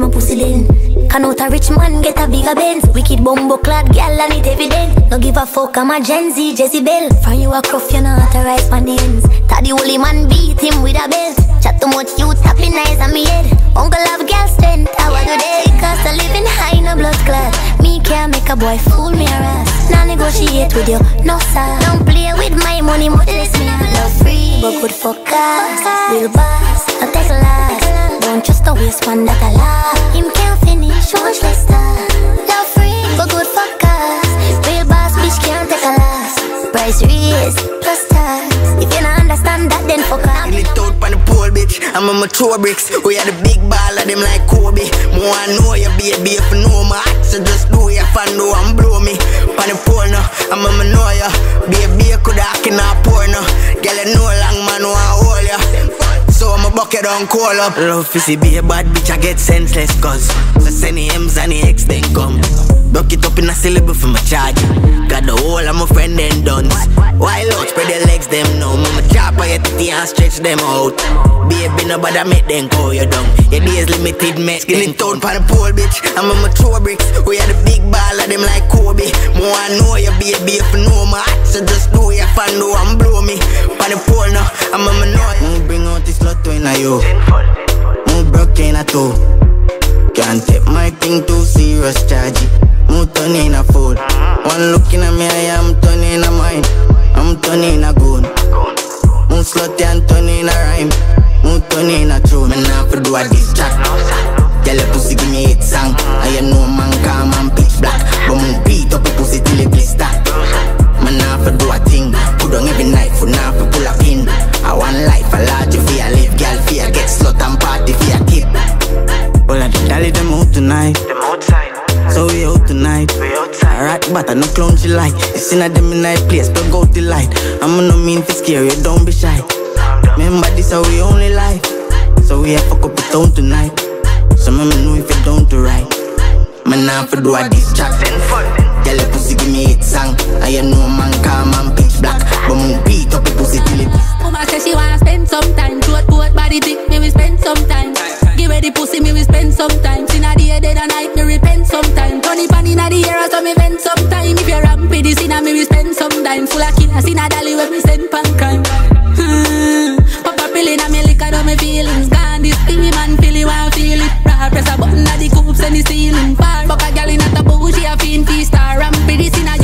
my pussy then. Can out a rich man get a bigger Benz? Wicked bumbo clad gal and it evident No give a fuck, I'm a Gen Z, Jezebel. From you a cruff, you not authorized on the ends Taddy holy man beat him with a belt. Chat too much, you tapping eyes on me head. Uncle have gal strength, how I do they? Cost of living high, no blood clot. Me can't make a boy fool me or ass Now negotiate with you, no sir. Don't play with my money, modest me Love free, but good for cars Real boss, no take last Don't trust a waste man that I love Him can't finish, much less Love free, but good for cars Real boss, bitch can't take a loss Price raise, plus tax If you don't understand that, then fuck off Lit out on the pole, bitch. I'm a mature bricks. We are the big ball of them like Kobe. More I know you, baby, if you know my act, so just do your fan, do and blow me. On the pole now, I'm a know ya. Baby, you could hack in a porno. Girl, you know long man, who I hold ya. So I'm a bucket on call up. Love see be a bad bitch, I get senseless cause. Send the M's and the X then come. Buck it up in a syllable for my charge. Got the whole of my friend then done. Wild out, spread their legs them now. Mama chop on your titty and stretch them out. Baby, nobody make them call you down. Your days limited, man. Skinny town for the pole, bitch. I'm a mature bricks. We are the big ball of them like Kobe. More I know you, baby, if you know my act. So just do your fan, do and blow me. On the pole now, I'm a know. Move bring out this lot in a yo. Move broke in a toe. Can't take my thing too serious, charge it. Move turn in a fool. One looking at me, I am turning a mind. I'm turning a goon. Move slutty and turning a rhyme. Move turning a tune. Man, I for do a diss track. I no clown she like. It's in a them in place, plug out the light. I'ma no mean to scare you, don't be shy. Remember this how we only life. So we have fuck up the town tonight. So mama know if you don't do right. Man, now for do a diss track. Send fun. Pussy give me hit song. I am no man calm and pitch black. But move beat up the pussy till it. Mama say she wanna spend some time Throat, boat, body thick, me we spend some time Give the pussy, me we spend some time. Inna the dead and night, me repent sometime. Turn it pan inna the air, so me vent sometime. If you ramp with this inna me, we spend some time Full of killers inna dolly when me send pan crime. Hmm. Pop a pill inna me liquor, down me feelings Gone this thing, man, feel it, want feel it. Raw press a button at the coops and the ceiling. Far, fuck a gal inna bush, she a fiend star. Ramp with this inna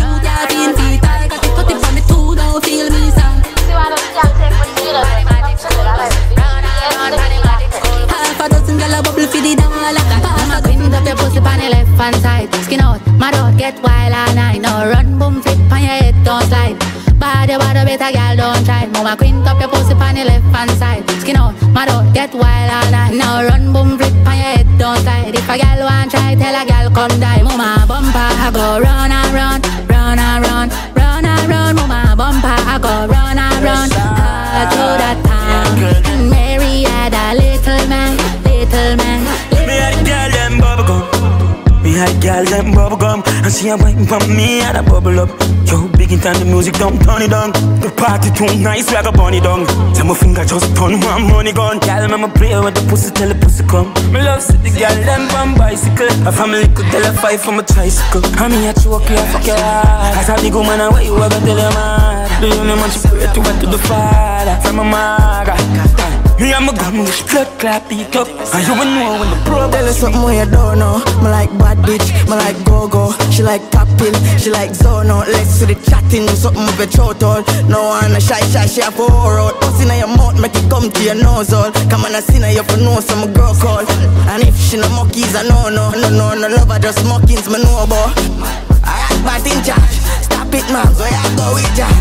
get wild all night Now run, boom, flip on your head, don't slide. Body, body, better girl, don't try. Mama wind up your pussy on the left hand side. Skin out, mad out, get wild all night. Now run, boom, flip on your head, don't slide. If a girl want try, tell a girl come die. Mama bumper, I go run and run Run and run, run and run. Mama bumper, I go run and run. All through the town And Mary had a little man, little man a girl them bubble gum, and she a waiting for me and a bubble up. Yo, big in time the music don't turn it on. The party too nice, we a burn it. Tell my finger just turn one money gun. Girl, play with the pussy till the pussy come. Me love the girl them on bicycle. A family could tell a fight from a tricycle. I mean I choke you, I fuck your heart. As a big woman, I wait you ever tell your mad. The only man she pray to went to the father from my mother. Me and my gun wish blood clap beat up. And you will know when the pro Tell her something where you don't know. Me like bad bitch, me like go-go. She like top pill, she like zono. Let's see the chatting, something with a throat all. No one a shy shy, she a pour out. Pussy in your mouth, make it come to your nose all. Come on, I see now you for know some girl call. And if she no monkeys, I know no No, no, no love her, just mockings, me know about I act bad in charge. Stop it, man, so I go with jazz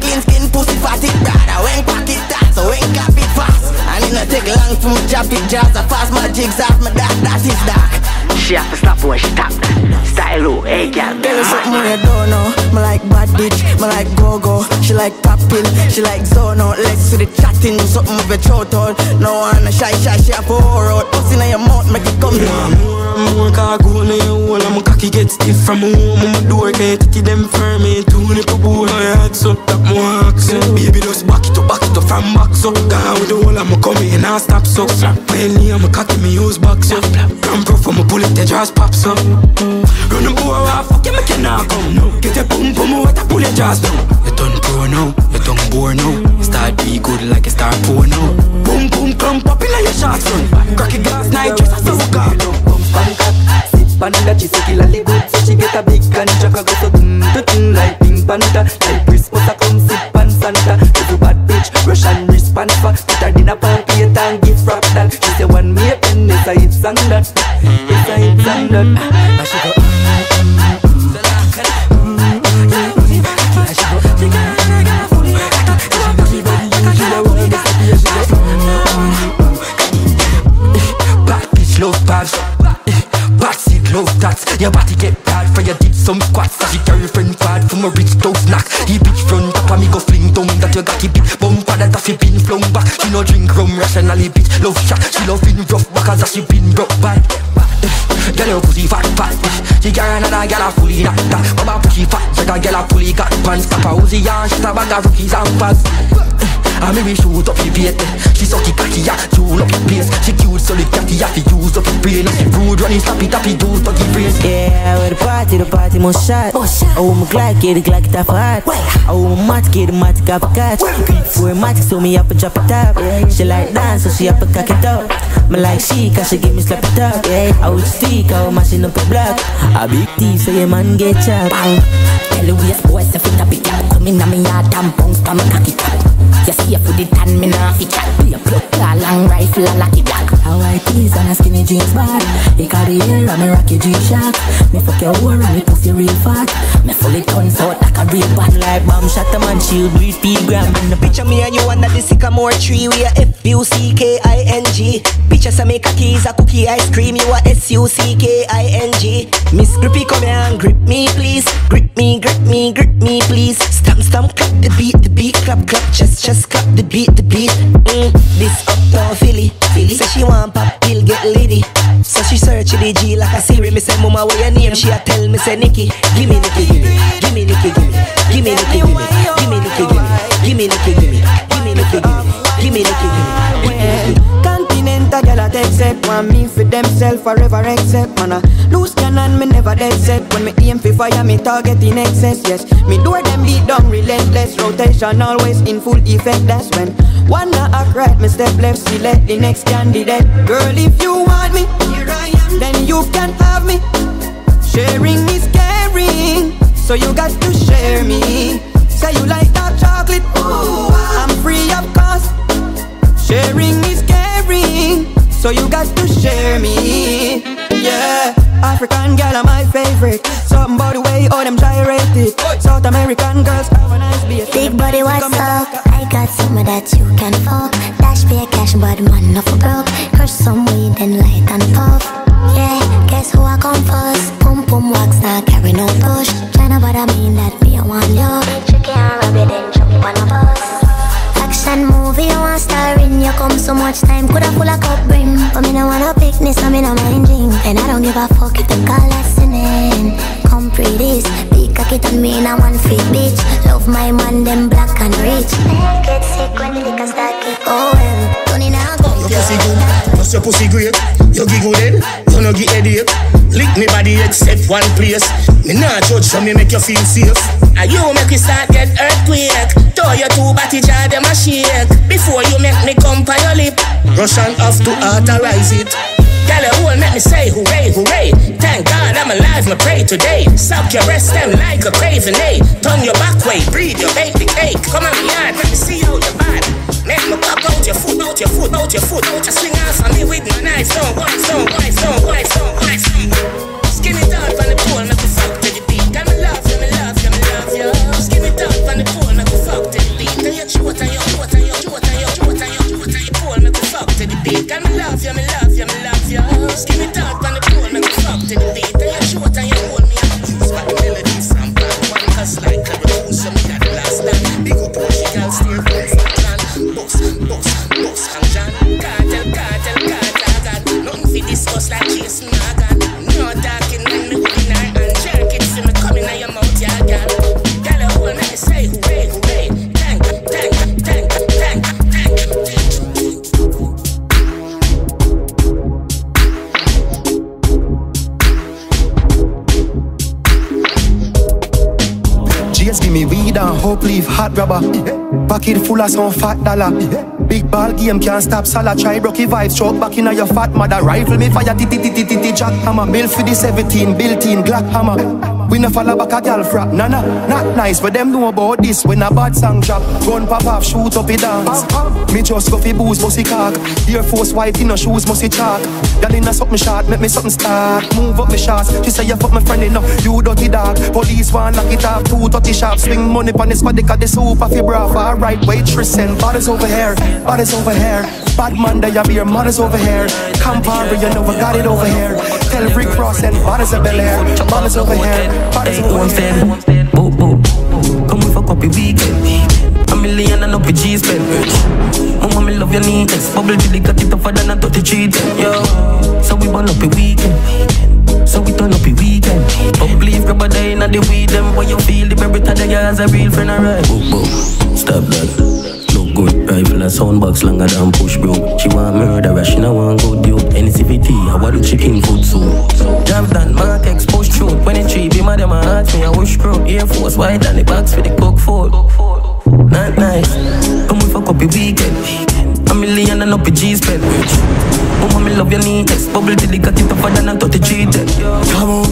Clean skin, pussy, fatty, brother When pocket tight, so when cap it fast. And it not take long for me drop it jazz I fast my jigs off my dark, that is dark. She have to stop when she tap. That Style low, hey girl. Tell her something where you don't know. Me like bad bitch, me like go-go. She like pop pill, she like zono. Let's see the chatting, something with a throat all No one a shy shy, she a pour out Pussy in your mouth, make it come. Yeah, more and more car go in your hole And my cocky get stiff. From home On my door, can't take them firm Ain't two nipple boy, I had so that more action Baby, just back it up, back it up from back so Gone with the whole, I'ma come in and stop so. Mainly, I'm a cocky, me use back so. Ram pro from a bullet, they just pop so. Run the boy off, fuck you, make you not come no? Get your boom boom, what a pull your jaws down You done pro now, you done bore now Start be good like a star poor now Boom boom, come pop in your shots run Cracky glass, night dress, I so car Sip on that she say kill a good So she get a big ganja Go so tum to tum like Pink Panther Like Christmas I come sip on Santa Russian response for Put her dinner pan plate and gift wrap that. She say one me a pen It's a hit song that It's a hit song that And she go love Bad seed love that Your body get bad for your did some squats As she carry friend bad from a rich toast knock He bitch front. Up and me go fling down That you got the big bumper that she been flung back. She no drink rum rationally bitch love shot. She love in rough back as she been broke bad Girl your pussy fat fat. She carry another girl a fully knocked that Mama pussy fat like a girl a fully got pants. Stop a Uzi and shot a bag of rookies and fags I me we shoot up the bait She suck it cocky, yeah, tune up the place She cute, so the catty, yeah, fi use up the brain She rude, running, slappy, tappy, do to the brains Yeah, where the party, the party must shot. Oh, my Glock, get the Glock, it off hard. Oh, my mat, get the mat, got a catch. For mat, so me up and drop it up. She like dance, so she up and cock it up. Me like she, cause she give me slap it up. I would stick, I would mashing up a block. A big thief, so your man get chopped. Bang. Tell you yes, boy, say fit up it up. Come in, me yard and bounce, pa me cocky top. You for the tan, me nah fit chat. Be a long rifle, a lucky black. How I tease and a skinny jeans bag. He carry hair and me rocky G-Shock. Me fuck your whore and me pussy real fat. Me fully turns out like a real bad like bomb shot a man shield with speed gram. In the picture me and you under the sycamore tree We a F-U-C-K-I-N-G. Picture say make a keys a cookie ice cream. You a S-U-C-K-I-N-G Miss Grippy come here and grip me please. Grip me, grip me, grip me please. Stamp, stamp, clap the beat, the beat Clap, clap, just, just clap the beat, the beat. Mm, This uptown Philly, Philly Say she want pop pill, get litty So she search the G like a Siri Me say mama what your name She a tell me say Nikki Gimme Nikki, gimme Gimme Nikki, gimme Gimme Nikki, gimme Gimme Nikki, gimme Gimme Nikki, gimme Gimme Nikki, gimme set. Want me for themself forever except Man. A loose cannon me never dead set. When me aim for fire me target in excess Yes, me door them beat down relentless. Rotation always in full effect That's when one act right me step left Select the next candidate. Girl if you want me Here I am. Then you can have me. Sharing is caring So you got to share me. Say you like dark chocolate Ooh, I'm free of cost Sharing is caring, so you got to share me. Yeah, African girl are my favorite. Something about the way all them gyrate it. South American girls have a nice base. Big body, what's up? I got some of that you can fuck. Dash pay cash, but man, not for broke. Crush some weed, then light and puff. Yeah, guess who I come first? Pum pum wax, not carry no push. Tryna but I mean that me, I want you. You can't rub it, then jump on a bus. Action movie, you want star in You come so much time, coulda full of cup brim But me no wanna picnic, so me no mind drink And I don't give a fuck if the call listening Come pretty this, big cocky on me in a one feet bitch. Love my man, them black and rich. Get sick when the liquor start kick. Oh well, Tony now go Your pussy good, plus your pussy great. You giggle then, you no get headache Lick me body except one place Me not judge so me make you feel safe And you make me start get earthquake Throw your two body jar them a shake Before you make me come for your lip. Russian have to authorize it. Girl, you won't let me say hooray, hooray. Thank God I'm alive, me pray today. Suck your breast them like a craving, eh? Turn your back way, breathe your baby cake. Come on, yard, let me see how you bad. Make me pop out your foot, out your foot, out your foot, out your swing off on me with my knife. Don't, why, don't, why, don't, don't. You. Skin it out rubber. Pocket full of some fat dollar. Big ball game can't stop Salah. Try Rocky vibes, stroke back in your fat mother. Rifle me fire, ti ti ti ti ti ti jack hammer. Bill for the 17, built in Glock hammer. We no follow back a gal frap, nah nah, not nice. But them know about this when a bad song drop. Gun pop off, shoot up a dance. Me just go fi booze, bossy cock. Air Force white in shoes, musty chalk. Gal in a something shot, make me something start. Move up me shots. She say you fuck my friend enough, you dirty dog. Police want lock it off, two dirty sharp. Swing money pon this body, cause the super fi bra. Right waitress and bodies over here, bodies over here. Bad man, they have your mothers over here. Campari, you know we got it over here. Tell Rick Ross and bodies of Bel Air. Bodies over here, bodies Hey, over one here. step, boop boop. Come we fuck up your weekend. A million and up your G spend. Mama, me love your neatness. Bubble till it got it tougher than a 33 ten. Yo, so we burn up your weekend. So we turn up your weekend. But believe grab a day in the weed them. When you feel the baby the girls a real friend alright. Boop boop, stop that. Good, rifle a sound box longer than push bro. She want murder, she no want good dude. NCVT, I want the chicken food soup. Drive down, mark exposed truth. When it cheap, him a them a heart me, I wish crew. Air Force white and the box for the cook food. Not nice. Come we fuck up your weekend. A million and up your G spend. Mama, me love your neatness. Bubble till it got it tougher than a 33 ten. Come on,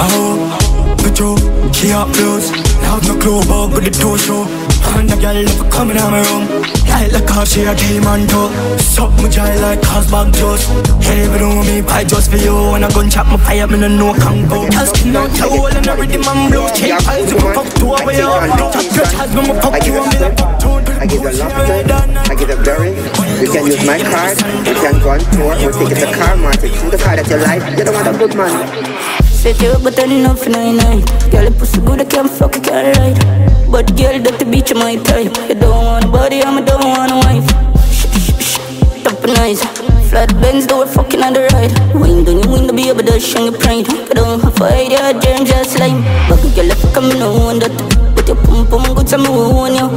oh, put your key up close. Now no clue about with the toe show. And the girl love coming out my room. I like the car, she a demon too. Suck my jaw like Cosbag juice. Hey, but do me pie just for you. When I gun chop my fire, me no know can go. Girl skin out your hole and everything man blow. Check eyes, you fuck two away up. Top your chest, me me fuck you and me like fuck two. I give you a lot I give you berry. You can use my card. You can go on tour or take it to car market. Choose the car that you like. You don't want a good man. Set you up, but I enough for nine night. Girl, your pussy good, I can't fuck, I can't lie. But girl, that the bitch my type. You don't want a body, I'm a don't want a wife. Shh, shh, shh, top nice. Flat Benz, do it fucking on the ride. Wind on your window, be able to shine your pride. I don't have a idea, just like. But girl, if you come, you know that. With your pum pum good, I'm on you.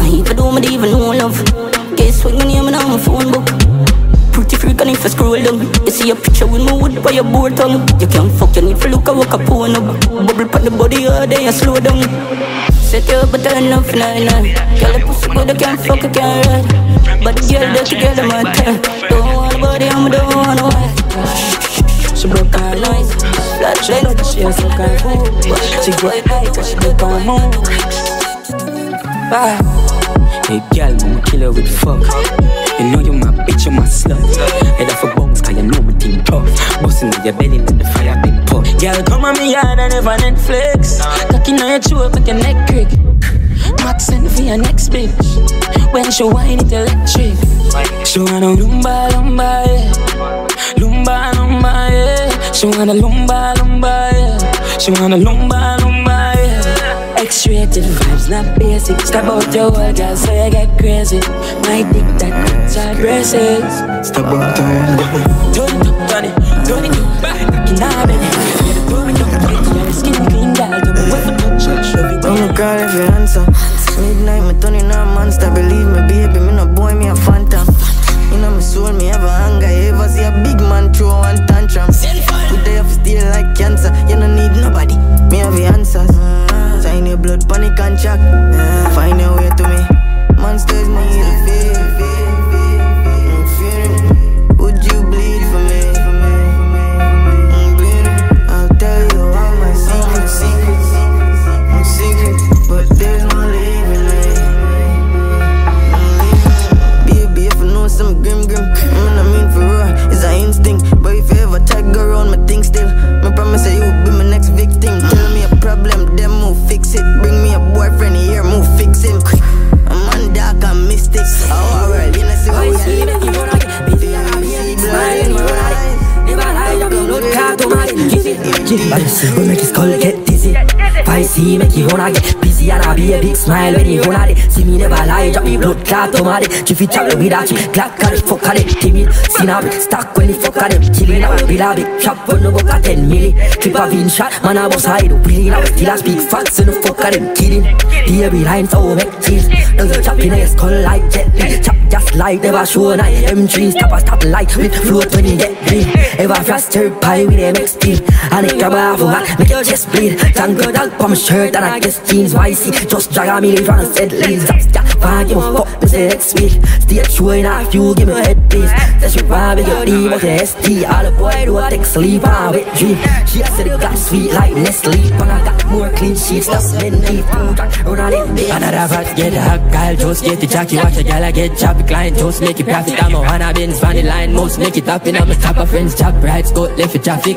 I even do me even know love. Guess what, your name on my phone book. Pretty freak and if I scroll down You see a picture with my wood by your board tongue You can't fuck, you need to look at walk up on up Bubble pon the body all day and slow down Set you up but turn up for nine Girl, the pussy good, I can't fuck, I can't ride But the girl that together my time Don't want a body, I'm don't want a wife She broke her nose. Flat She know has some kind food. She go high cause she broke her move. Bye. Hey girl, I'ma kill her with fuck. You know you my bitch, you my slut. Head off a bounce, cause you know me team tough. Bustin' in your belly, let the fire been put. Girl, come on me yard and never Netflix. Cocky on your throat, make your neck crick. Max send for your next bitch. When she whine it electric. She wanna lumba, lumba, yeah. Lumba, lumba, yeah. She wanna lumba, lumba, yeah. She wanna lumba, lumba. X-rated vibes, not basic. Step out your world, girl, so you get crazy. My dick that cuts our braces. Step out your world, Turn it up, turn it, turn it up. Back in our belly. Turn it up, bitch, your skin clean, girl. Tell me what the touch, love it. I'm a girl if you answer. Midnight, me turning a monster. Believe me, baby, me no boy, me a phantom. You know me soul, me have a hunger. You ever see a big man throw one tantrum? Good day of steel like cancer. You don't need nobody. And. Find But as make his skull get dizzy Spicy, make you wanna get busy and I be a big smile when he run at it. See me never lie, drop me blood clot to my Jiffy chop with that chip, clack at it, fuck at it, timid. Sin a bit, stack when the fuck at them, chillin' out, bill a big chop when no go at 10 milli. Clip a vin shot, man I bust hide, willy now still a speak facts and the fuck at kidding. The every line so make cheese, does chop in a skull like jet chop just like never show night. M3 stop a stop light with float when you get green. Ever faster pie with them XP, and it come off of make your chest bleed. Tango dog from shirt and I guess jeans, why see just drag a million from the said leaves. Stop, fuck you fuck, me say it's sweet. Stay showing off you, give me a head piece. Say she want me your D, but the ST. All the boy do a take sleep, I wet dream. She said it got sweet like Nestle, and I got more clean sheets. That's men deep, run on it. Another fat get hot, girl, just get the jockey, watch a girl, I get choppy, client, just make it profit. I'm a wanna find the line, most make it up, and I'm a top of friends, chop right, go left for traffic.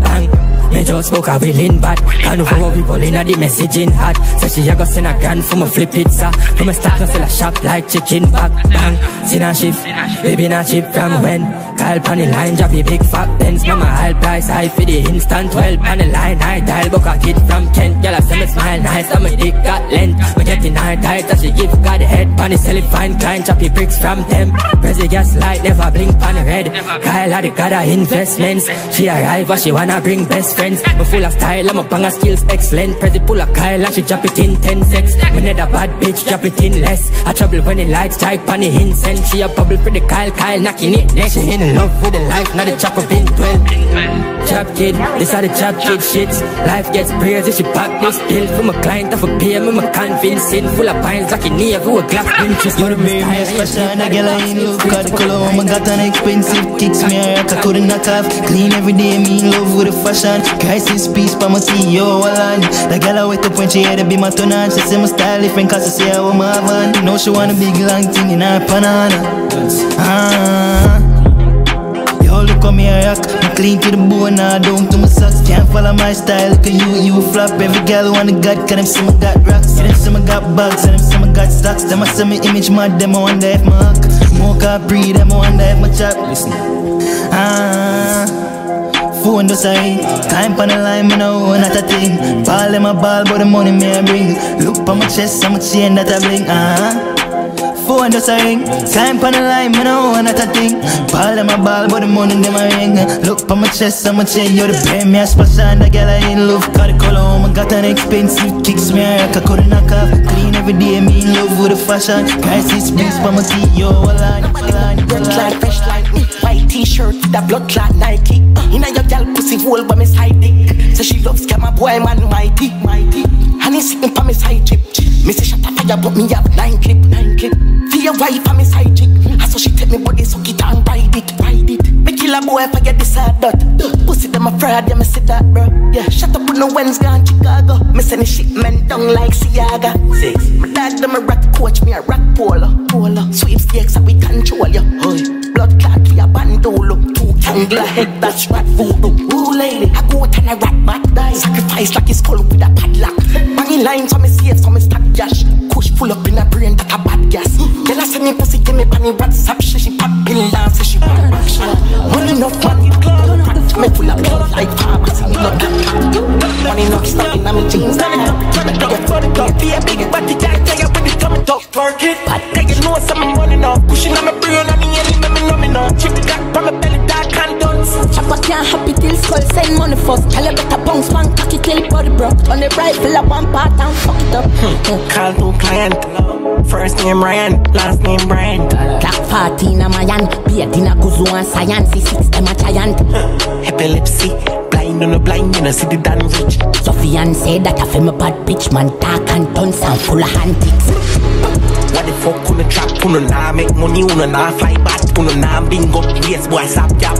Bang. Me just spoke a willing bad. Can for what people in the messaging hot So she a go send a grand for my flip pizza From a start to fill a shop like chicken back Bang, sin a shift Baby not cheap from when? Kyle pan the line drop the big fat Benz. Mama high price high for the instant 12 pan the line I dial book a kid from Kent. Girl I say me smile nice and my dick got length. Me getting her tight as she give God the head. Pan the sell it fine client choppy bricks from them. Press the gas light never blink pan the red. Kyle had the god of investments. She arrive but she wanna bring best friends Me full of style, I'm a banger skills excellent. Prezi pull a Kyle and she drop it in 10 sex Me need a bad bitch, drop it in less. I trouble when the lights type on the incense. She a bubble for the Kyle, Kyle knocking it next. She in love with the life, not the chopper pin 12 Chop kid, this are the chop kid shits Life gets crazy, she pop this pill For my client, I for pay me, my convincing Full of pines, like in near, who a glass pinches You're the baby, fashion, I get a in love. Cut the color, my god, an expensive Kicks. Me a I couldn't knock off. Clean every day, me in love with the fashion Crisis piece, pa my tea, yo, walan The girl I wait up when she had to be my tone on She say my style different, cause she say I want my van Know she want a big long thing in her banana Ah. Yo, look on me I rock. Me clean to the bone, now down to my socks Can't follow my style, look at you, you flop. Every girl want a god, cause them say me got rocks Yeah, them say me got bags, and them say me got stocks Them a say me image mad, them a wonder if my hook Smoke or breed, them a wonder if my chop Listen. Ah phone a ring Time pon the line, me know not a thing. Ball them a ball, but the money me a bring. Look on my chest, I'm a chain that I bling uh-huh. Phone just a ring Time pon the line, me know not a thing. Ball them a ball, but the money them a ring. Look on my chest, I'm a chain You're the brain, me a splash and the girl I in love. Got the color on, I got an expensive Kicks me a rock, I couldn't knock off Clean every day, me in love with the fashion. Crisis, please, pa my tea, yo, Walani, Walani, Red clot, fresh like t-shirt with a blood clot Nike Inna your gal pussy hole by me side dick. Say she loves scam a boy man mighty, mighty. And he sitting pa me side chip. Me say shut up fire but me have nine clip, nine clip. For your wife pa me side chick. I saw she take me body suck it and ride it, ride it. Me kill a boy if I get this hard dot. Pussy them afraid, yeah me see that bro. Yeah, shut up with no Wednesday gone Chicago. Me send the shipment down like Siaga. Six, my dad them a rock coach me a rock polo, polo Sweepstakes that we control you, Oi. Head that's rat voodoo Ooh lady, I go out and a rat back die Sacrifice like it's skull with a padlock Money lines on me safe so me stack cash Push full up in a brain that a bad gas Girl I send me pussy give me panny rat sap She she pop pill down say she want action Money enough money me full of blood like pharmacy me no doctor Money enough stuck in my jeans Turn it up, turn it up, turn it up Be a big body guy, tell you when it come talk Twerk it, take you know some money now Pushing on my brain on me and me me know me now Chip got Chopper can't happy till skull send money first. Tell you better bounce one cocky till body broke. On the rifle a one part and fuck it up hmm, Call to client. First name Ryan, last name Brian. Clock 14 a Mayan Beard in a kuzu and science. Six them a giant. Epilepsy, blind on a blind, you know see the damn rich. Sofian said that I feel bad bitch man. Dark and tons and full of antics. What the fuck uno trap, uno nah make money, uno nah fly back Uno nah bingo, yes boy stop jab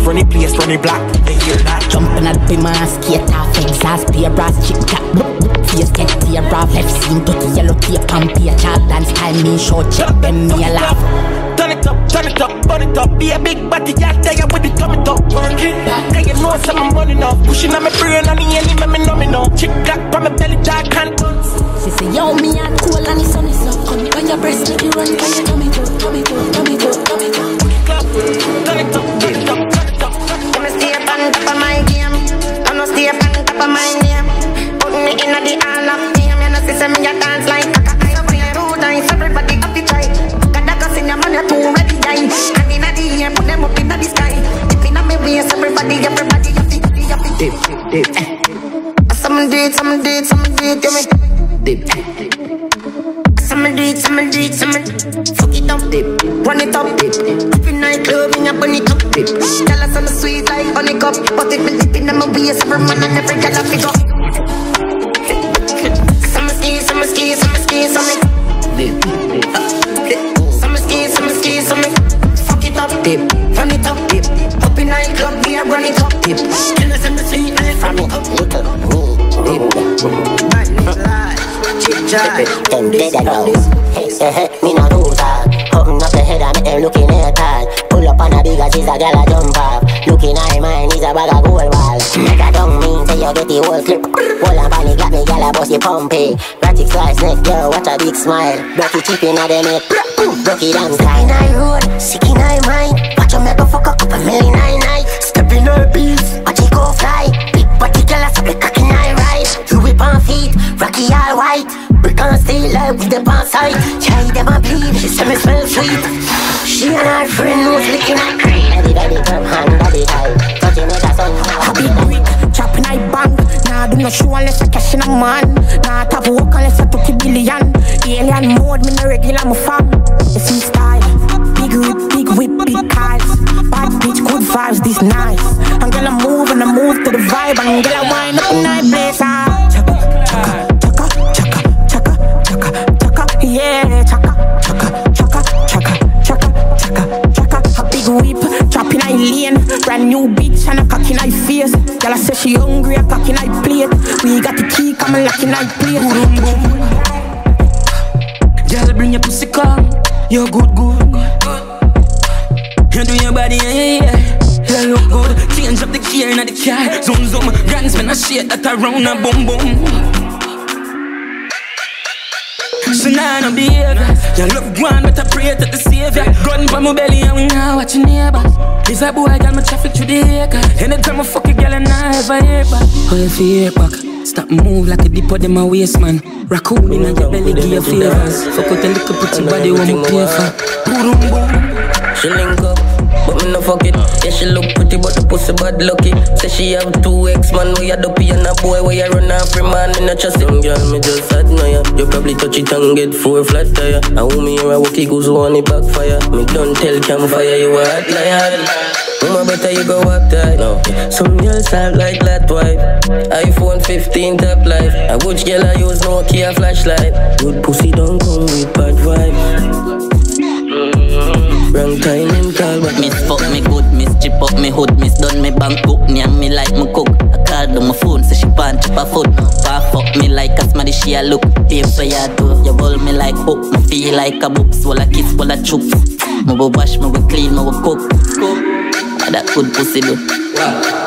Six run the place, run the block, they hear that Jumping at the man, skate off exhaust Peer brass, chip tap, Face get tear off, left seam, dirty yellow tape And peer chart, dance time, me show check them, me a laugh Turn it up, turn it up, burn it up Be a big body, yeah, you with it coming up Work it, tell you know some money now Pushing on my brain and the enemy, me know me know Chick black from my belly, dark and She say, yo, me a cool and the sun is up Come on your breast, make you run, can you tummy go, tummy go, tummy go, tummy go Turn it up, turn it up, on top of my game. I no stay up on top of my name. Put me inna the hall of fame. You know, see me a dance like. So when you do nice, everybody have to try. Gotta go see your man, you too ready, die. And inna the air, put them up inna the sky. Dip inna me waist, everybody, everybody, have to, have to dip, dip. Some do it, some do it, some do it, me dip. Some do it, some do it, some a bust the. Ratchet slice neck, girl, watch a big smile. Blocky chip in a them neck. Blocky damn style. In I road, sick in I mind. Watch you make a fuck a couple million nine night. Step in her beats, watch it go fly. Big body gal a suck the cocky nine ride. You whip on feet, rocky all white. Brick on steel like with the pan side. Try them a bleed, she smell sweet. She and her friend was licking at Not show unless I cash in a man. Nah, tap work unless I took a billion. Alien mode, me no regular, my fam. You see style, big whip, big whip, big cars. Bad bitch, good vibes, this nice. I'm gonna move and I move to the vibe. I'm gonna in I plate. Boom, boom. Girl, bring your pussy come. You're good, good. You do your body, yeah, yeah. You look good. Change up the gear in the car. Zoom, zoom. Grand spin a shit that around a boom, boom. So now no behavior You look one better pray to the savior Gun for my belly and we now watch your neighbor This a boy got my traffic through the acre Anytime I fuck a girl and I ever hear back How you feel back? Stop move like a dip of them a waist man Raccoon in your belly give you favors Fuck out a little pretty body when me pay for Boom boom She link up, but me no fuck it. Yeah, she look pretty, but the pussy bad lucky. Say she have two ex man, we a dopey and a boy where you run after man. Me no trust him, girl. Me just admire. You probably touch it and get four flat tire. I want me here a walkie goes on it backfire. Me don't tell campfire you a hot liar. Mama better you go up tight now. Some girls have like that wife. iPhone 15 top life. I watch girl I use Nokia flashlight. Good pussy don't come with bad vibes. Wrong time in call but Miss fuck me good, miss chip up me hood, miss done me bank book, nyang me like me cook. I called on my phone, say she pan chip a foot. Pa fuck me like a smarty she a look. Pay for ya do, you hold me like hook, me feel like a book, swallow kiss, swallow chook. Me will wash, me will clean, me will cook. Cook. That good pussy do.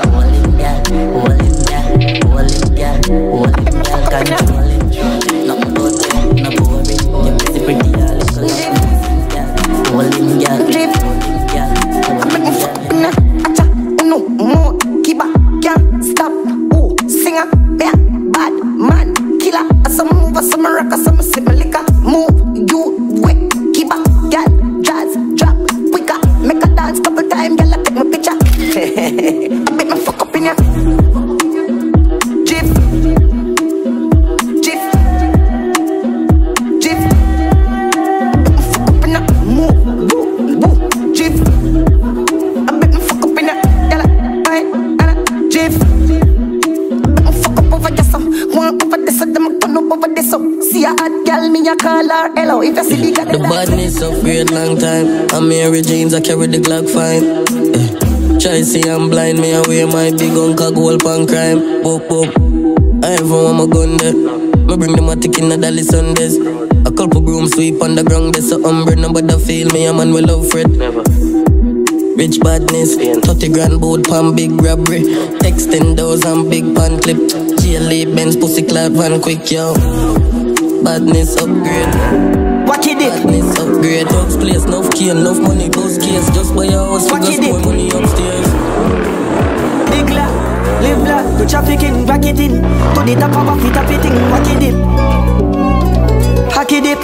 I carry the Glock fine. Eh. Try see I'm blind, me away my big gun. uncle gold pan crime. Boop boop. I ever want my gun there. Me bring them a tick in the Dolly Sundays. A couple broom sweep on the ground, there's a umbre, nobody feel me, a man will love Fred. Rich badness, 30 grand boat pan big robbery. Extendos and big pan clip. GLA Benz pussy clad van quick yo. Badness upgrade. What you did? Badness upgrade. Dogs place, enough key, enough money, those case. Just buy a house, What figure you more money upstairs. Big la, live la, do trafficking, back it in. To the it up, pop it up, it thing, wacky dip. Hockey dip.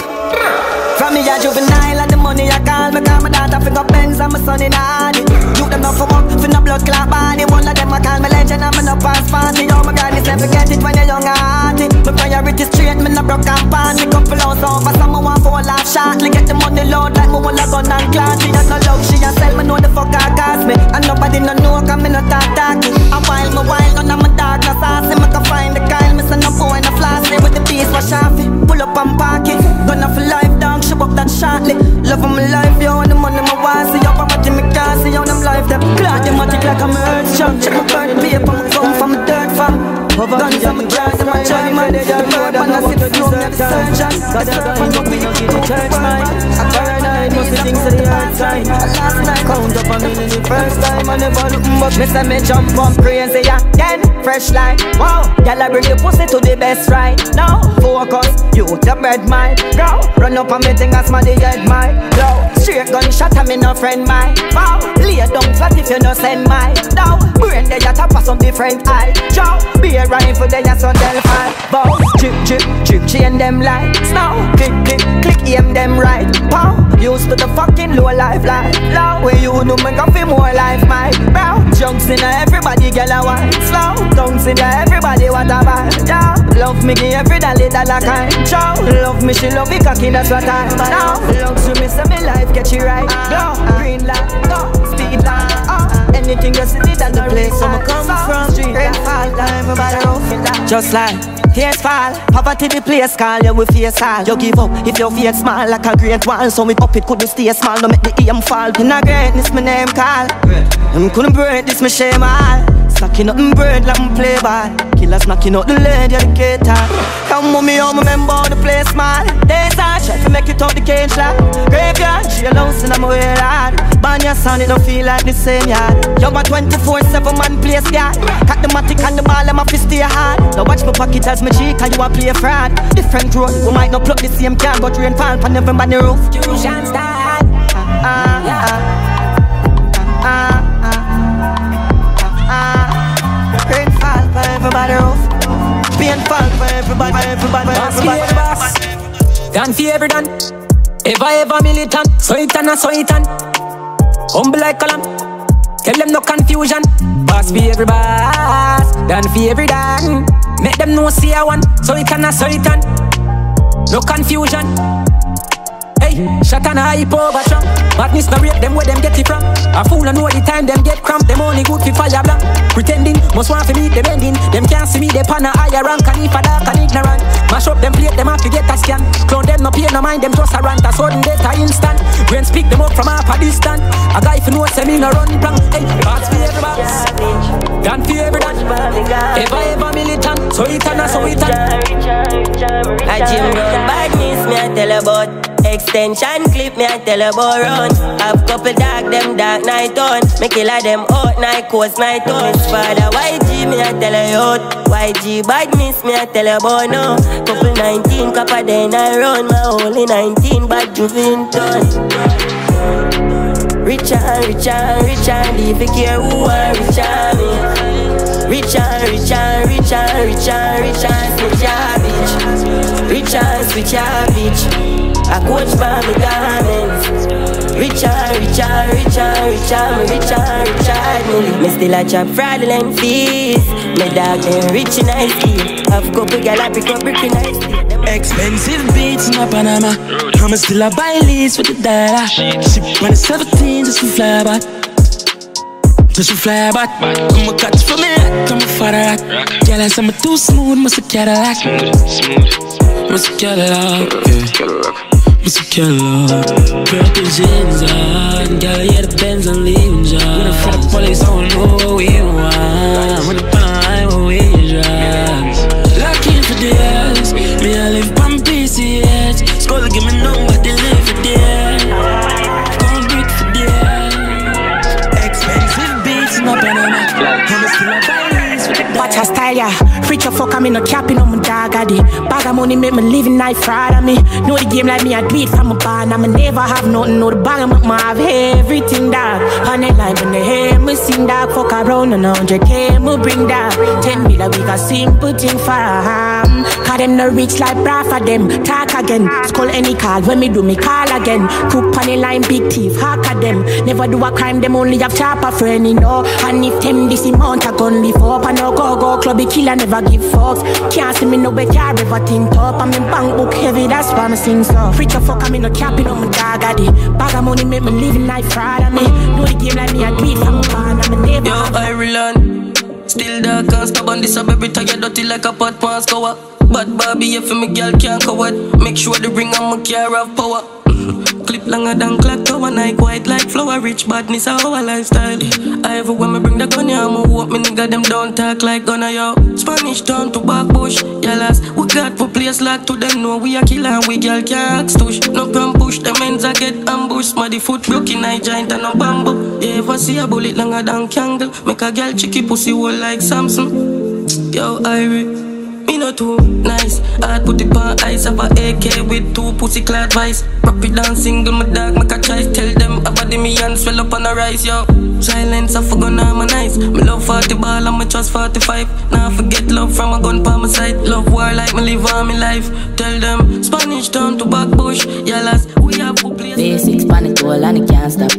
From me a juvenile money I call me call my daughter fi go Benz and my son in a Hardy You them not for work, fi no blood clot body One of them I call me legend and me no pass party Yo my God, this never get it when you're young and hearty My priority straight, me no broke and pan Me couple house over, some me want for life shortly. Get the money load like me want a gun and clan She has no love, she a sell, me know the fuck I cost me. And nobody no know, cause me no talk talky. A while, me while, none of my dark, no saucy Me can find the Kyle, me send no boy, no flossy With the piece, wash off it, pull up and park it. Gonna for life, she up that shortly Love of my life, yo, and the money my want See up, I'm watching me can't see how them life them Clock them magic like I'm a earth strong Check my burn paper, my come from a dirt farm Guns on my grass, and my cherry man They just road, and I see the flow, never surgeon Cause I don't know we don't get the man I paranoid, must things to the hard time. Last night, count up a million the first time I never look but say me jump up crazy again. Fresh like, wow. I bring the pussy to the best right. Now Focus, you the bread mine. Go, run up on me thing as my head mine. Yo, straight gunshot and me no friend mine. Wow, lay down flat if you no send mine. Now, brain there you tap for some different eye. Joe, be a rifle there you so delphi Bow, drip, drip, drip, chain them lights. Now, click, click, click, aim them right. Pow, used to the fucking low life life Low, where you know me got fi more life mine Bro, junks in everybody girl I want Slow, tongues in everybody what I buy Yeah, love me give every dollar dollar kind Chow, love me she love it cocky that's what I Now, to me say me life get you right Glow, green light, go, speed light Anything you see that the place so me come from. Street rain fall down everybody rough it down Just like Tears fall, poverty the place call you with face all. You give up if your face small like a great wall. So me up it couldn't stay small, no make the aim fall. In a greatness my name call. Them couldn't break this my shame all Stacking up them bread like me play ball. Killers knocking out the lady of the gator Come with me home, remember the place small Days are try to make it out the cage like Graveyard, she alone, and I'm way hard Banya sound, it don't feel like the same yard. Yo, a 24-7 man place guard Cut the matic and the ball, I'm a fist stay hard Now watch my pocket as my cheek, and you a play fraud. Different road, we might not plug the same can But rain fall on everybody roof. You shan't start ah, ah, ah, everybody roof Pain fall for everybody, for everybody, for everybody boss. Done for every done. Ever, ever militant. So it and so it and. Humble like column. Tell them no confusion. Boss for every boss. Done for every done. Make them know see I one. So it and so it and. No confusion. Hey, shot and a hype over trap. Madness no rate them where them get it from. A fool no know the time them get cramped. Them only good for fire blank. Pretending, must want to meet them ending. Them can't see me, they pan a higher rank. And if a dark and ignorant, mash up them plate, them have to get a scan. Clown them no pay no mind, them just a rant. A sudden data instant. Brain speak them up from half a distance. A guy for know say me no run blank. Hey, pass for every box. Done for every done. Ever, ever militant. So it and a so it and. A gym run badness, me I tell about Extension clip, me I tell about run Have couple dark, them dark night on Me killer them out night, coast night on father YG, me I tell you out YG badness, me I tell you about no Couple 19, copper then I run My only 19, bad Juventus Rich and rich and rich and leave it care who are rich and me Rich and rich and rich and rich and rich and switch your bitch Rich and switch your bitch I coach by me garments Rich and rich and rich and rich and me rich and rich and me Me still a chop fraudulent fees Me dog them rich in I see Have couple gal I pick up brick in I see Expensive beats in Panama. I'ma still a buy leads with the dollar. Ship when it's 17 just to fly back. Just to fly back. Come a catch for me, come a father rock. Girl, I say I'm too smooth, must a Cadillac. Must a Cadillac, yeah. Must a Cadillac. Purple jeans on, girl, yeah the Benz and leaving job. When I fuck the police, I don't know oh, what we want. When the pan, what we drive. Lucky for the ass, me I live on PCH. Skull give me number, up fuck, I'm in a capping on my dog, did. Bag of money make me living life fraud on me. Know the game like me, I do it from a barn. I'ma never have nothing, know the bag of my have everything, dog. On the line, when they hear me sing, dog, fuck around and 100k, me bring dog. Ten me like we got simple thing for ah. Cause them no rich like bra for them. Talk again, skull any call, when me do me call again. Crook on the line, big thief, hack at them. Never do a crime, them only have chopper friend, you know. And if them this amount, I gun lift up. I no go go clubby killer, never give fucks. Can't see me no way, car ever think top. I'm in bank book heavy, that's why I'm sing so. Freak a fuck, I'm in a capping on my dog, did. Bag of money make me living life fraud I me. Know the game like me, I do it from a barn. I'm a never. Yo, Ireland. Still dark and stubborn, this a baby tired dirty like a pot pan scour. Bad Barbie, if me girl can't coward. Make sure the ring on my car have power. Longer than clock tower, night white like flower. Rich badness, our lifestyle. I ever when me bring the gun, yeah, I'ma walk me nigga, them don't talk like gunna, yo. Spanish town to back bush, yeah, We got for place like to them, know we a killer and we girl can't tush. No pump push, the men's a get ambushed. Smaddy foot broken, I giant and no bamboo. You ever see a bullet longer than candle? Make a girl chicky pussy hole like Samson. Yo, Irie. Me not too nice. I put it on ice. Have a AK with two pussy clad vice. Rap it down single, my dog make a choice. Tell them about the me and swell up on the rise, yo. Silence, I forgot now my nice. Me love 40 ball, I'm trust 45. Now I forget love from a gun pa my side. Love war like me live all my life. Tell them Spanish town to back bush. Yeah, last we have to play. Basic Spanish goal and it can't stop.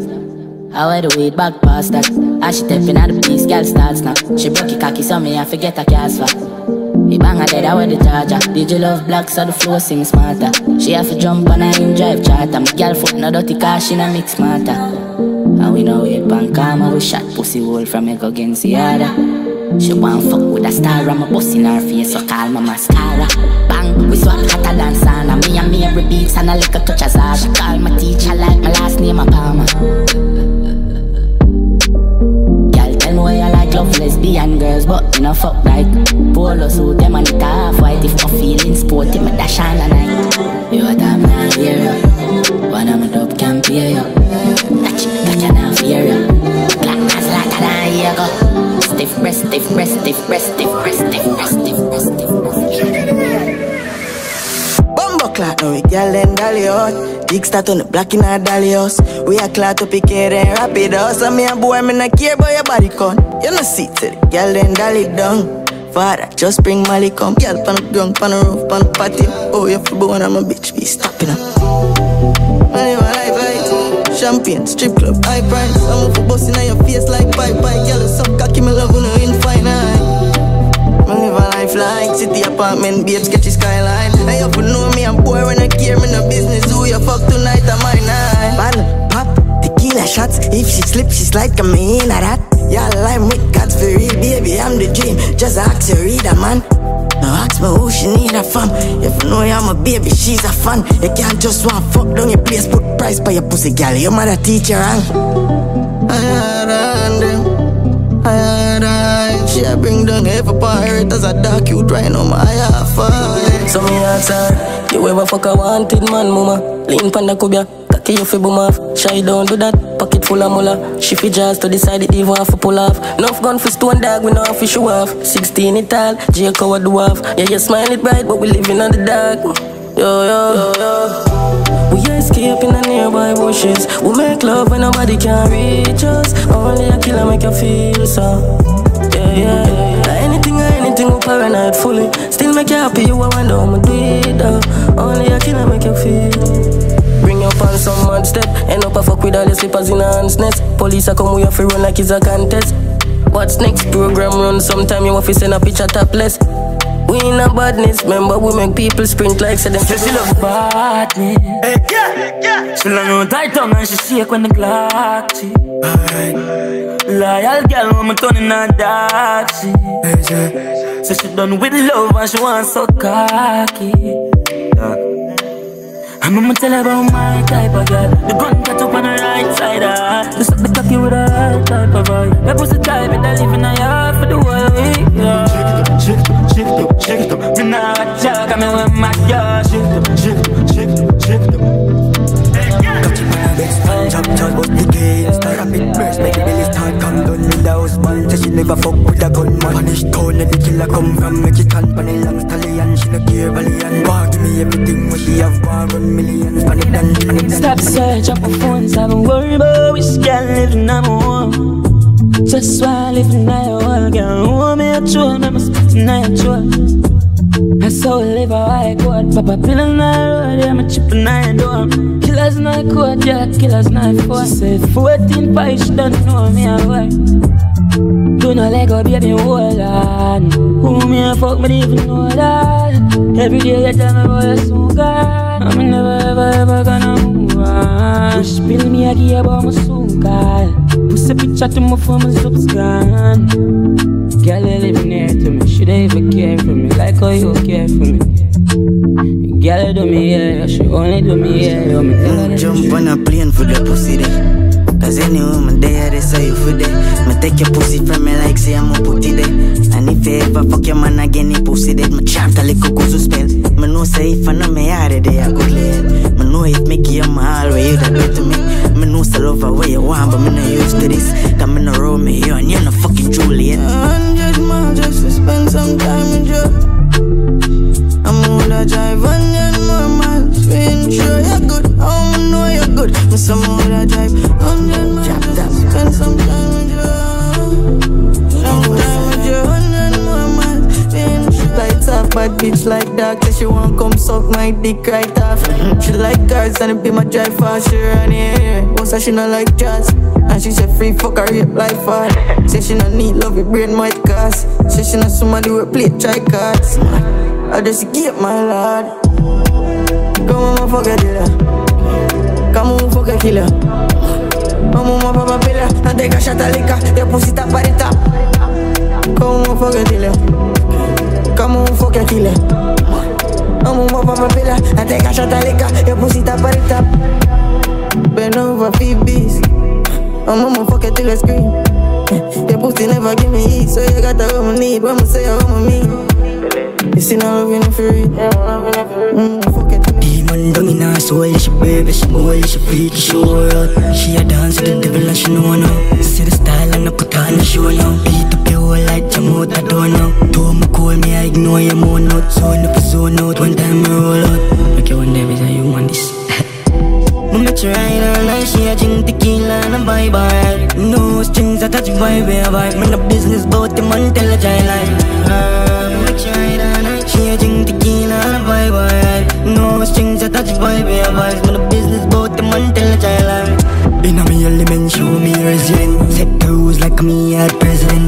I wear the weight back past that. As she stepping out the piece, girl starts now. She broke it cocky, so me I forget cast for. The banger dead, I wear the charger. Did you love blacks so the flow sing smarter? She have to jump on a in drive charter. My girl foot no dirty car, she no mix smarter. And we know it pan karma, we shot pussy hole from a against the other. She want fuck with a star, I'm a bust in her face, so call my mascara. Bang, we swap hotter than sauna. Me and me every beats and a little touch of Zara. She call my teacher like my last name a Palmer. Tell me why I like love lesbian girls, but you know fuck like Polo suit, them and it half white. If my feeling sporty, me dash on a night. You a damn not One of my dope can pay ya That chick not fear ya Black as like a year go. Stiff breast, stiff breast, stiff breast, stiff breast, stiff breast, stiff breast, stiff we and dolly out Big start on the black in our dolly house We a clock up, pick it and it out So me a boy, me not care about your body con You know see to the girl and dolly down Father, just bring Molly come Girl pan the ground, pan the roof, pan the patio Oh, you feel born, I'm a bitch, be stopping up I live my life like Champagne, strip club, high price I'm for busting on your face like pipe pipe Girl, suck cocky, me love when you in fine I live a life like city apartment, babes, sketchy skyline. And you for know me, I'm poor when I care, me no business. Who you fuck tonight, I'm night. Bottle, pop, tequila shots. If she slip, she slide, come in at that. Yeah, I'm with God's for real, baby, I'm the dream. Just ask you, read a man. Now ask me who she need a fam. If you know I'm a baby, she's a fan. You can't just want fuck down your place Put price by your pussy, girl Your mother teacher, and I had them I had I She a bring down every pirate As a dark you try on my half So me ask her You ever fuck a wanted man, mama. Lean pan the kubia Cocky you fi boom off Shy don't do that. Pocket full of mullah She fi jazz to decide it even have to pull off. Enough gun for stone dog We know to show off. 16 it all J coward do off. Yeah you smile it bright But we living on the dark. Yo yo yo yo. We escape in the nearby bushes. We make love when nobody can reach us. Only a killer make you feel so. Yeah, yeah, yeah. Anything or anything, we paranoid fully. Still make you happy, you how me do it, though. Only a killer make you feel. Bring you up on some mad step. End up a fuck with all your slippers in a hand's nest. Police a come, we have to run like it's a contest. What's next? Program run, sometime you have to send a picture topless. We in a badness, remember we make people sprint like say them Say she love badness Hey, yeah, yeah She long on tight tongue and she shake when the clock tick Loyal girl when me turn in her dark she Say she done with love and she want so cocky I'm I'ma tell her about my type of girl. The gun cut up on the right side of her Just suck the cocky with a right type of vibe. That pussy type and I live in a yard for the week yeah. Shake it up, shake it up, shake it up Me nah got joke, I'm in with my girl. Shake it up, shake it up, shake it up, shake it up Big style, chop chop, bust the case Start a big burst, make the belly start Come down with the husband Say she never fuck with a gunman Punish town, and the killer come from Make it long stallion She no care, valiant give me everything when she have millions, Stop search, up my phones I don't worry about which girl living on my own. Just while living on my own Girl, who am I a troll, I'm a spitting I saw live how I could Papa I'm chipping on your door Killers not code, yeah, killers for She said 14 pies, she don't know me, I work Do not let go, baby, hold on. Who me a fuck, me even know that Every day you tell me about your smoke, I'm never ever ever gonna move on. Push pill me, I give about my soul, Push a picture to my phone, my subs gone Girl, live near to me, should I even care for me like how you care for me? Girl, do me, yeah, she only do me, yeah, you me tell Jump on a plane for the pussy there. Cause any woman there, they say you for there. Me take your pussy from me like say I'm a putty day. And if you ever fuck your man again, he pussy dead. Me chant a little kuzu spell. Me know say if I know me out I could lay. Me know if me you my all way, you that do to me. Me say love her where you want, but me not used to this. Cause me no Romeo and you're no fucking Juliet. A hundred miles just to spend some time with you. I'm gonna drive a hundred more miles to ensure you're good. Oh, I know you're good. Me some gonna drive a hundred miles just to spend some time bad bitch like that. Cause she won't come suck my dick right off. She like cars and it be my drive fast. She run here. That she not like jazz? And she said free fuck her rape like fat. Say she not need love, it brain might cost. Say she not somebody with play try cards. I just get my lord. Come on, fuck a dealer. Come on, fuck a killer. On, papa pillar. And take a shot of liquor. Your pussy tap the top. Come on, fuck a dealer. Come on, fuck a killer. Come on, papa pillar. And take a shot of liquor. Your pussy tap the top. Bend over, feet busy. I'm on my fuck it till I scream. Your pussy never give me heat, so you got the I need. When I say I want me. You see. Yeah, loving it for real. Mm, fuck it. Demon down in her soul, she baby, she boy, she freaky, she out. She a dance with the devil and she know now. See the style and I put on the show now. Beat up your whole light, jam out the door now. Don't me call me, I ignore your moan out. Zone up, zone out, one time I roll out. You one day, bitch, you want this. Me make you ride all night, she a drink tequila and a alright No strings attached, vibe, we a vibe Me no business, but the man tell a giant lie Ah, me make you ride all night, she a drink tequila and a alright No strings attached, vibe, we a vibe Me no business, but the man tell a giant lie in a me element, show me resilient Set the rules like me at Me don't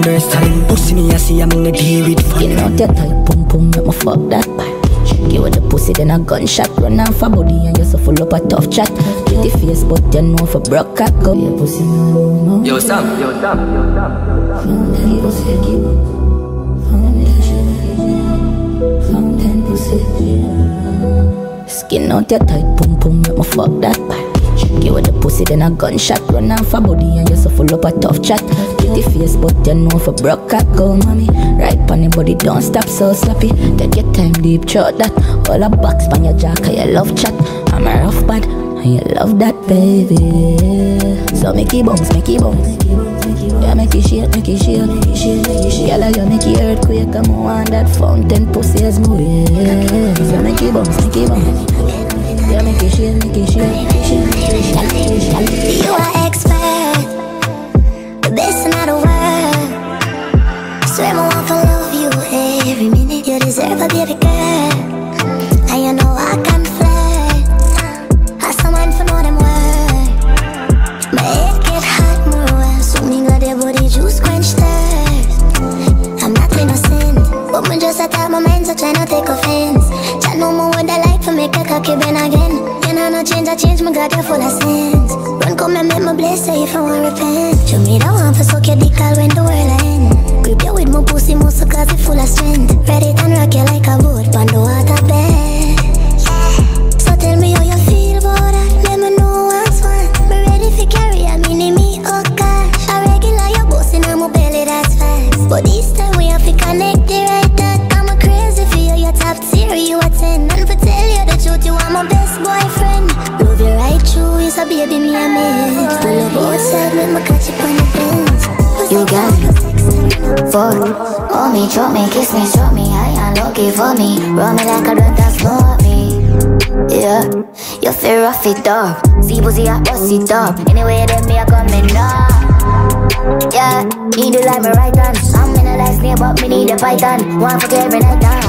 understand Pussy me, I see I'm in the deal with fun You know that tight pum pum, make me fuck that bad. Give her the pussy, then a gunshot Run off a body and you're so full up a tough chat. Pretty face, but you know for broke cock go. Your pussy no, no Yo, Sam. Yo, Sam. Yo, Sam. Fountain pussy Fountain pussy Skin out your tight pum pum, make me fuck that bad Give her the pussy, then a gunshot. Run off a body and you so full up a tough chat. Pretty face, but you know for broke cock go mommy. Right on your body, don't stop so sloppy. Take your time, deep throat that. All a box on your jaw, cause you love chat. I'm a rough bad, and you love that baby. So make it bounce, make it bounce. Yeah, make it shake, make it shake, make it shake, make it shake. Girl, you make it earthquake, I'm on that fountain pussy as way So make it bounce, make it bounce Shake, make it shake, make it shake You are expert, but this not a word. Swear I want to love you every minute. You deserve a baby girl, and you know I can flirt. As someone for know them word. My head get hot more well, so me got your body juice quench thirst. I'm not innocent, but me just a tell my mind, so try not take offense. Jah know more what I like for make a cocky bend again. No change, I change, my got you full of sins. Run come and make me bless, say if I want repent. Show me the one for suck your dick all when the world end. Grip you with my pussy muscle cause it full of strength. Ready and rock you like a boat on the water bed. Baby me a miss. Pull up outside, make me catch you on the fence. You got me for Hold me, oh, choke me, kiss me, stroke me High and low for me Roll me like a drug that's up me Yeah, you feel rough it up. See pussy I bust it up. Anyway, then me I coming up. Yeah, need to like my right hand. I'm in a life snake, but me need a python. One for every night.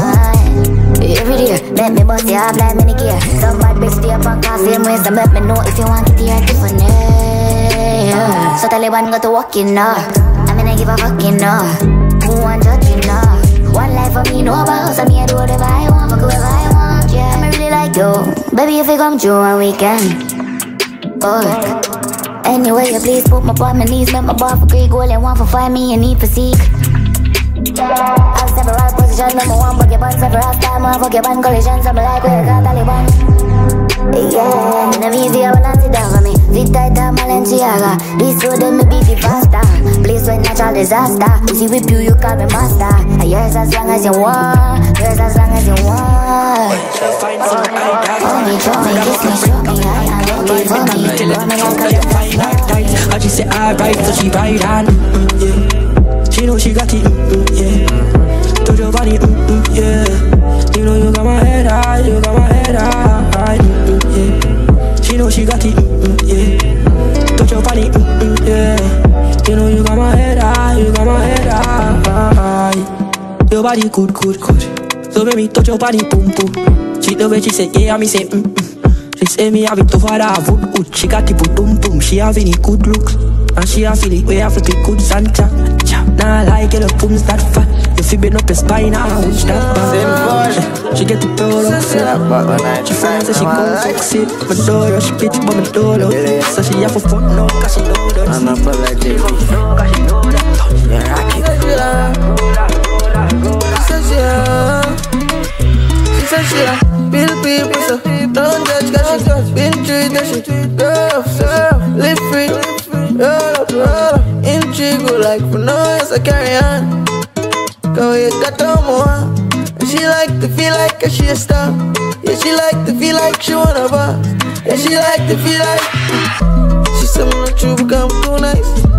Every day, make me bust up like mini gear. Some bad bitch stay up on coffee and ways. So let me know if you want it here different. Yeah. So Taliban got to walk in now. I mean I give a fucking no. Who want judging now? One life for me, no about. So me I do whatever I want, fuck whoever I want. Yeah, I'm really like you, baby. If you come through on weekend, fuck. Anyway, you please put my on my knees, make my bar for Greek goal and one for five me and need for seek. I've several positions, number one, fuck your bun, several time, one fuck your bun, collisions, I'm like, where got Taliban. Yeah, and I'm easy, I will answer down for me. Fit tight, I'm. This road, them me it faster. Place when natural disaster. You see, with you, you call me master. Yours as long as you want, yours as long as you want. Kiss me, I, I give up me. Tight. I just say so she ride on. Yeah. She know she got it. Mm, yeah. Touch your body. Mm, mm, yeah. You know you got my head high. You got my head high. Mm, mm, yeah. She know she got it. Mm, mm, yeah. Touch your body. Mm, mm, yeah. You know you got my head high. You got my head high. Your body good, good, good. So baby, touch your body, boom, boom. She the way she say, yeah, me say, mm, mm. She say me have it than a wood wood. She got it put boom boom. She have any good looks. And she have feel it way to be good Santa. Nah like it, the boom's that fat. If you feel been up your spine, I wish that bad. She get the pearl up set. She finds that she gon' succeed. My door, she bitch, but my door low. So she have a fuck no, cause she know that. I'm up like this. Cause she know that. Yeah, rock it. She said she uh, She said she uh, Bill people so Don't judge cause she been that shit Girl, so live free Roll up, roll up Intrigue like for noise I carry on. Go got no more. She like to feel like she a star. Yeah, she like to feel like she wanna boss Yeah, she like to feel like She's not true I'm too nice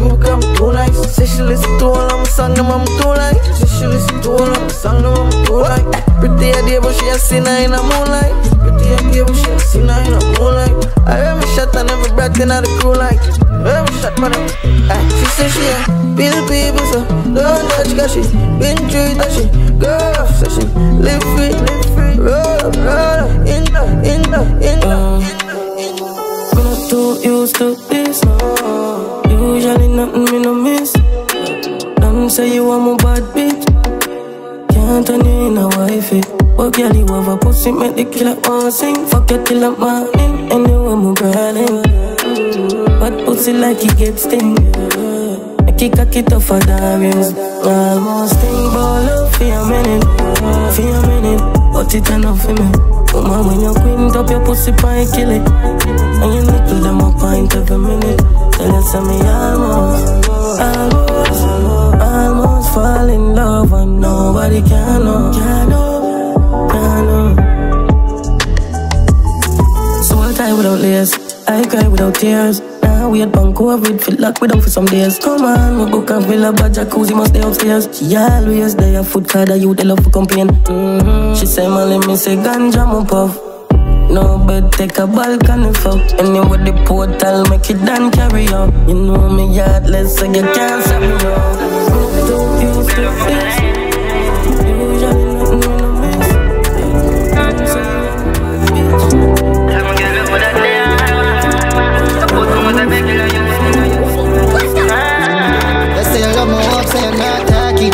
said I'm I'm too nice Say she listen to all of my song I'm too like Say she listen to all of my song and I'm too like Pretty idea but she a sinner in the moonlight. Pretty idea but she a sinner in the moonlight. I heard me shot and every breath in the crew like. I heard me shot man Ay, ah, She say she a bill people so don't judge cause she been through that shit. Girl, so she live free, live free. Roll up, roll up, in the, in the, in the I'm not too used to this. Usually nothing me no miss. Them say you want my bad bitch. Can't turn you in a wifey. But girl, you have a pussy, make the killer want sing. Fuck you till the morning, anyway, I'm grinding. But pussy like you get sting. Make it cock it for Darius. Almost think ball up for a minute, for a minute. But it enough for me. Woman, when you quint up your pussy, pie kill it. And you nickel them a pint every minute. Tell you some me almost, almost, almost fall in love when nobody can know, can know, can know. So I die without layers, I cry without tears. Now we at Banco with feel like we down for some days. Come on, we book a villa, but jacuzzi must stay upstairs. She always there, food card, you they love to complain. Mm-hmm. She say, man, let me say ganja, my puff. No bed, take a balcony fuck. Anyway, the portal, make it done carry on. You know me heartless, so you can't stop me now. I'm too used to. Usually nothing when I miss. They say you love me up, say you're not tacky.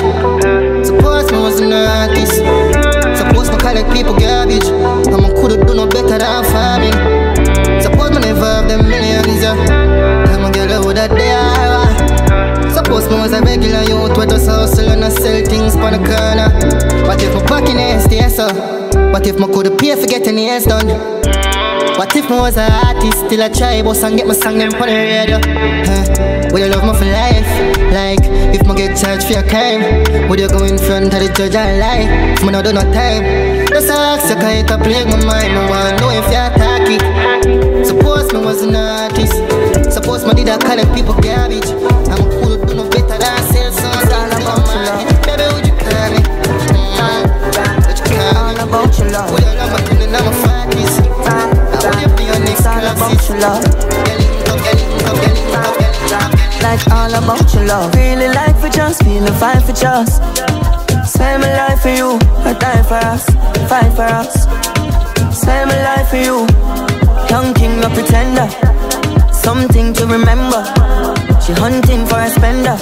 Suppose me was an artist. Suppose me collect people garbage. And no better than farming. Suppose me never have them millions, yeah. Tell me girl who that they are. Suppose me was a regular youth with us hustle and I sell things on the corner. What if me back in the so? What if me coulda pay for getting nails done? What if me was an artist, still a try boss and get my song them on the radio? Huh? Would you love me for life? Like, if me get charged for a crime, would you go in front of the judge and lie? Me no do no time, just ask you cause you can play my mind I wanna know if you attack it Suppose me was an artist Suppose me did a calling people garbage. I'm cool, do no better than sell some All about your love. Baby, would you call me? Mm-hmm. Would you call me? All about you love. Well, I'm a king and I'm a fattest Would you be your next All about you love. Like all about your love. Really like for just, feeling fine for just. My life for you, I die for us, fight for us. My life for you, young king, no pretender. Something to remember. She hunting for a spender.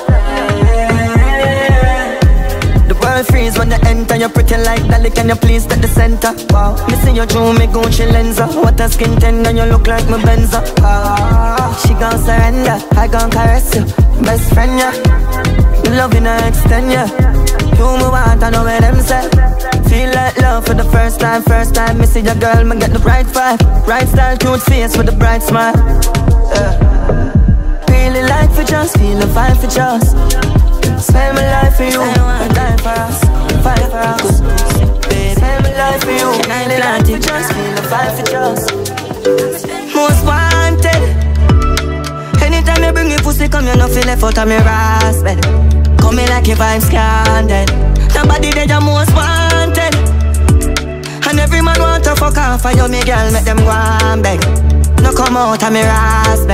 The world freeze when you enter. You're pretty like Dolly, can you please take the center? Wow, missing your jewel, me Gucci lenser. What a skin tender, you look like my Benza. Ah, she gon' surrender, I gon' caress you, best friend yeah. Loving her extend yeah. You me want, I know where them say. Feel like love for the first time, first time. Me see your girl, me get the right vibe, right style, cute face with a bright smile. Uh. Yeah. Really like for just, feeling fine for just. Spend my life for you, I die for us, fight for us. Spend my life for you, really like for just, feeling fine for just. Most wanted. Anytime you bring me pussy, come you no feel left out of me rasp Come me like your vibes scandal. Nobody there you most wanted. And every man want to fuck off, and you me girl make them go and beg. No come out of me rasp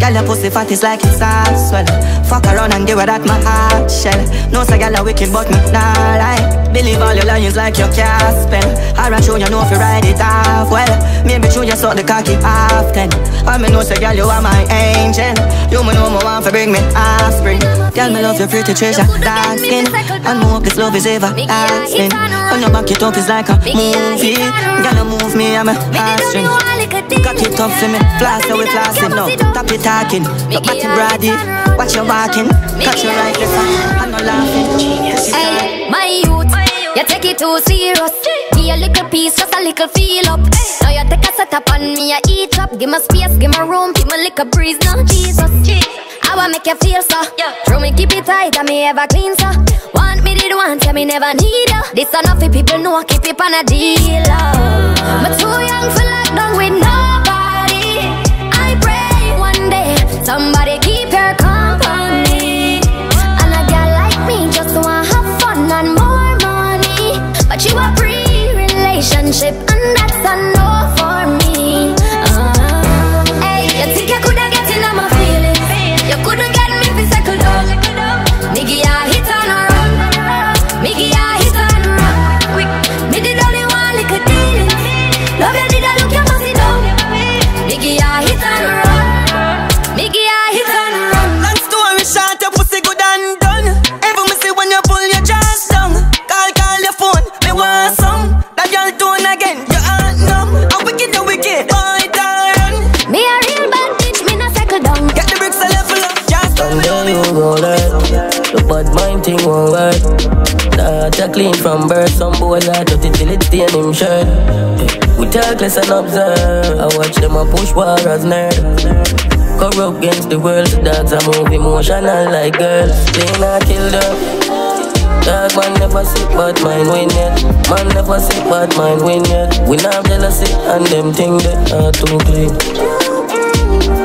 Girl, your pussy fat is like it's all swell. Fuck around and give her that my heart shell. No say girl, a wicked but me nah lie. Believe all your lies like your can't spell. Alright, show you know if you ride it off well. Maybe show you suck the cocky half ten. I me know say girl, you are my angel. You me know me want to bring me offspring. Girl, me love your pretty treasure, dark skin. And more this love is everlasting When you back it up is like a movie. Girl, you move me, I'm a heartstring It up for me, floss so we flossing No, stop it talking, your body brady Watch your walking, catch your right left I'm not laughing. Hey, my youth, you take it too serious. Give a little piece, just a little feel up. Now you take a set up on me, I eat up. Give me space, give me room, give me little breeze. No, Jesus, I wanna make you feel so Throw me, keep it tight, and me ever clean so Want me did want, yeah, me never need you This enough for people know, I keep it on a deal. I'm too young for lockdown with nobody somebody keep her company. And a girl like me just wanna have fun and more money. But you a pre-relationship shirt We talk less and observe. I watch them a push war as nerd. Corrupt against the world dogs are move emotional like girls. They not kill them Dog man never sick but mind win yet. Man never sick but mind win yet. We not jealousy and them thing that are too clean.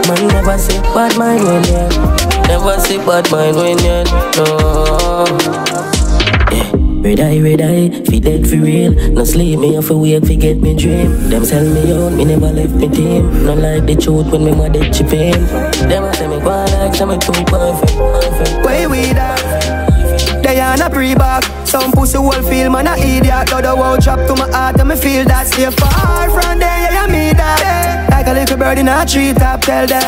Man never sick but mind win yet. Never sick but mind win yet No. Yeah. Red eye, red eye, fi dead for real. No sleep, me off a wake, fi get me dream. Them sell me out, me never left me team. Not like the truth when me mad dead chip in. Them a say me go like say me too perfect, perfect. Way we that They on a pre-back Some pussy will feel man a idiot. Though the world drop to my heart and me feel that Stay far from there, yeah, me that Like a little bird in a tree top, tell them.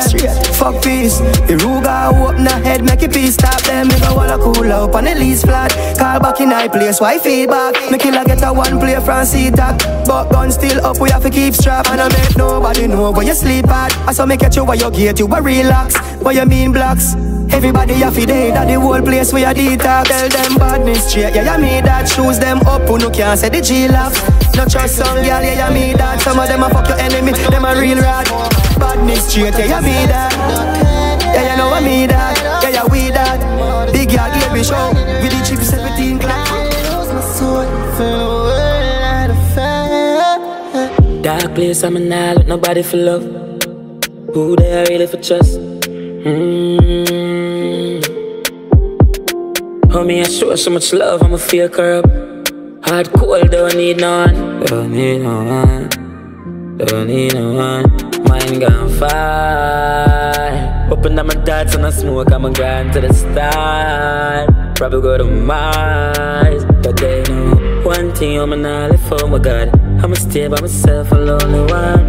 Fuck peace. The Ruger open the head, make it peace Stop them, go wanna cool up on the lease flat Call back in high place, why feedback? Me killer get a one play from C-Tac. But gun still up, we have to keep strap. And I make nobody know where you sleep at. I saw me catch you where you get you a relax What you mean blocks? Everybody have to day that the whole place where you detox Tell them badness straight, yeah, you me that Shoes them up, who no can't say the G-laugh No trust some girl, yeah, you me that. Some of them a fuck your enemy, them a real rat Badness straight, yeah, you me that. Yeah, you know I me that. Yeah, yeah, we that. Big girl, give me show. With the cheap 17 clock Dark place, I'm in now, with nobody for love. Who they are really for trust? Mm. Homie, I show so much love, I'ma feel corrupt. Hard cold, don't need no one. Don't need no one. Don't need no one. mind gone far. Open up my thoughts and I smoke, I'm going to the start. Probably go to Mars, but they know one thing I'm not live for oh my God. I'ma stay by myself, a lonely one.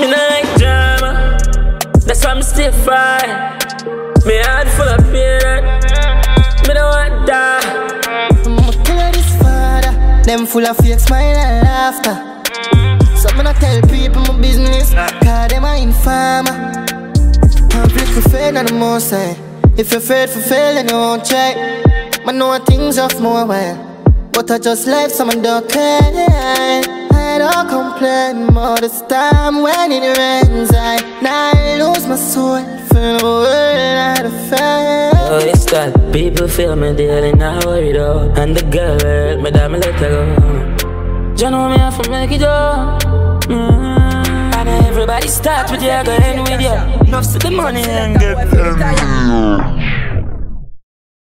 Me not like drama, that's why I'm still fine. Me heart full of pain, me don't want die. I'ma kill this father. Them full of fake smile and laughter. So me not tell people my business, cause them are informer. Public for fail and the most sign. If you're afraid for fail, then you won't try. Man know things off more well. But I just left someone don't care. I don't complain more this time when it rains. I now I lose my soul for the world out of fair. Oh, it's that people feel me daily, not worry though. And the girl hurt me, me let her go. You know me have to make it up. Mm-hmm. And everybody start with you, go end with you. Enough to the money and get them.